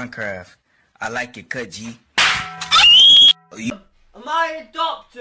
Minecraft. I like it, cut G. Am I a doctor?